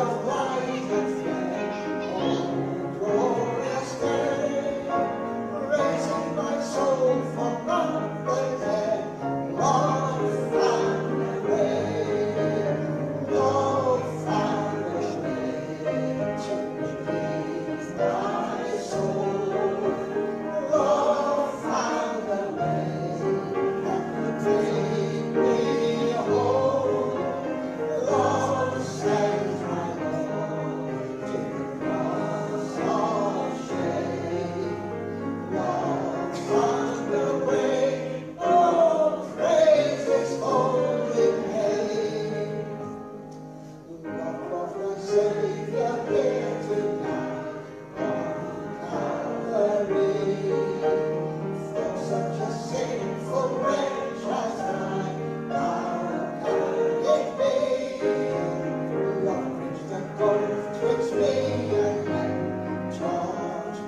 are one.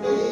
Amen.